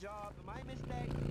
job. My mistake.